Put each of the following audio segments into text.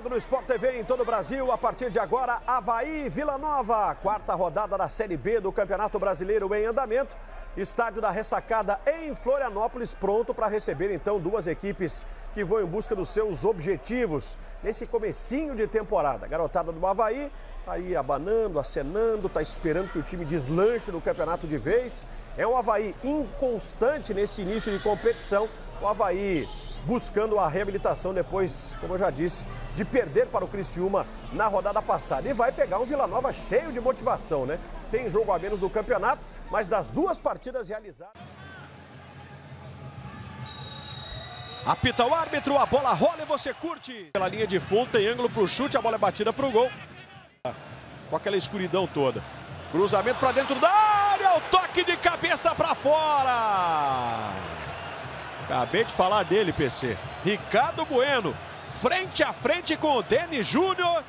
ligado no Sport TV em todo o Brasil. A partir de agora, Havaí Vila Nova. Quarta rodada da Série B do Campeonato Brasileiro em andamento. Estádio da Ressacada em Florianópolis, pronto para receber então duas equipes que vão em busca dos seus objetivos nesse comecinho de temporada. Garotada do Havaí tá aí abanando, acenando, tá esperando que o time deslanche no campeonato de vez. É um Havaí inconstante nesse início de competição. O Havaí buscando a reabilitação depois, como eu já disse, de perder para o Criciúma na rodada passada. E vai pegar um Vila Nova cheio de motivação, né? Tem jogo a menos do campeonato, mas das duas partidas realizadas. Apita o árbitro, a bola rola e você curte. Pela linha de fundo, tem ângulo para o chute, a bola é batida para o gol. Com aquela escuridão toda. Cruzamento para dentro da área, o toque de cabeça para fora. Acabei de falar dele, PC. Ricardo Bueno, frente a frente com o Denis Júnior.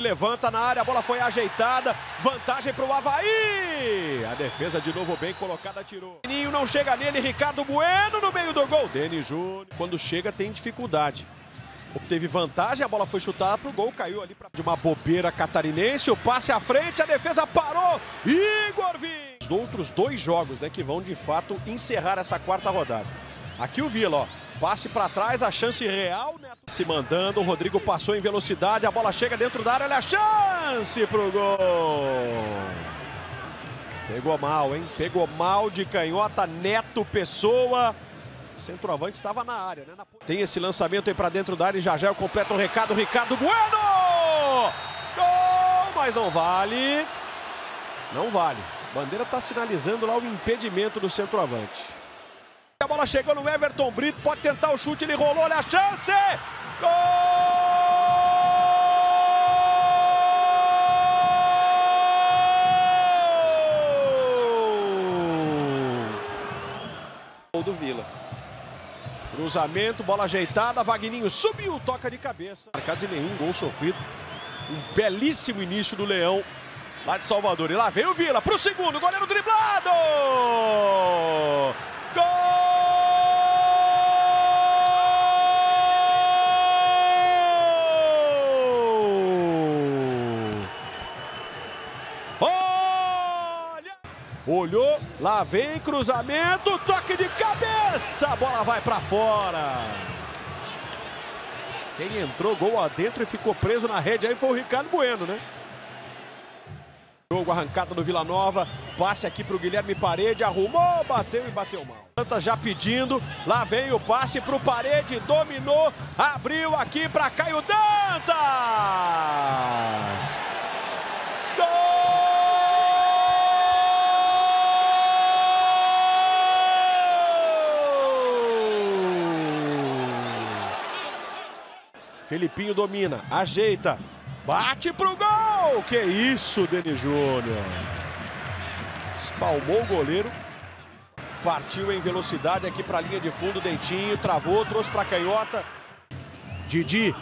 Levanta na área, a bola foi ajeitada. Vantagem para o Havaí. A defesa de novo bem colocada, tirou. Ninho não chega nele, Ricardo Bueno no meio do gol. Denis Júnior. Quando chega tem dificuldade. Teve vantagem, a bola foi chutada para o gol, caiu ali pra... de uma bobeira catarinense. O passe à frente, a defesa parou. Igor Vim. Os outros dois jogos né, que vão de fato encerrar essa quarta rodada. Aqui o Vila, ó. Passe para trás, a chance real. Neto se mandando, o Rodrigo passou em velocidade, a bola chega dentro da área, olha a chance pro gol. Pegou mal, hein? Pegou mal de canhota, Neto Pessoa. Centroavante estava na área, né? Tem esse lançamento aí para dentro da área e já já o completo recado, Ricardo Bueno! Gol, mas não vale. Não vale. Bandeira está sinalizando lá o impedimento do centroavante. A bola chegou no Everton Brito, pode tentar o chute, ele rolou, olha a chance! Gol! do Vila. Cruzamento, bola ajeitada, Vagninho subiu, toca de cabeça. Marcado de nenhum gol sofrido. Um belíssimo início do Leão lá de Salvador. E lá vem o Vila para o segundo, goleiro driblado! Olhou, lá vem cruzamento, toque de cabeça, a bola vai para fora. Quem entrou gol adentro e ficou preso na rede aí foi o Ricardo Bueno, né? Jogo arrancada do Vila Nova, passe aqui para o Guilherme Parede, arrumou, bateu e bateu mal. Dantas já pedindo, lá vem o passe para o Parede, dominou, abriu aqui para Caio Dantas. Felipinho domina, ajeita, bate pro gol! Que isso, Denis Júnior. Espalmou o goleiro. Partiu em velocidade aqui para a linha de fundo, Dentinho, travou, trouxe para canhota. Didi,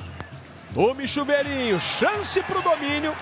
tome chuveirinho, chance para o domínio.